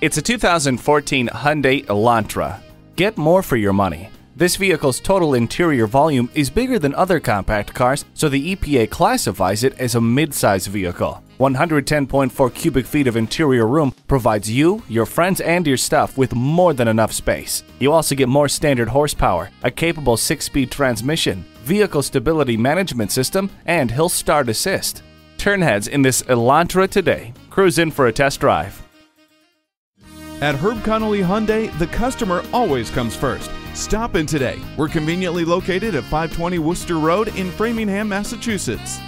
It's a 2014 Hyundai Elantra. Get more for your money. This vehicle's total interior volume is bigger than other compact cars, so the EPA classifies it as a midsize vehicle. 110.4 cubic feet of interior room provides you, your friends, and your stuff with more than enough space. You also get more standard horsepower, a capable 6 speed transmission, vehicle stability management system, and Hill Start Assist. Turn heads in this Elantra today. Cruise in for a test drive. At Herb Connolly Hyundai, the customer always comes first. Stop in today. We're conveniently located at 520 Worcester Road in Framingham, Massachusetts.